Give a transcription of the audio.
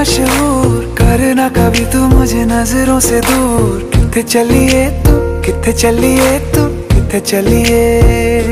मशहूर करना कभी तू मुझे नज़रों से दूर। कितने चलिए तू कितने चलिए तू कितने चलिए?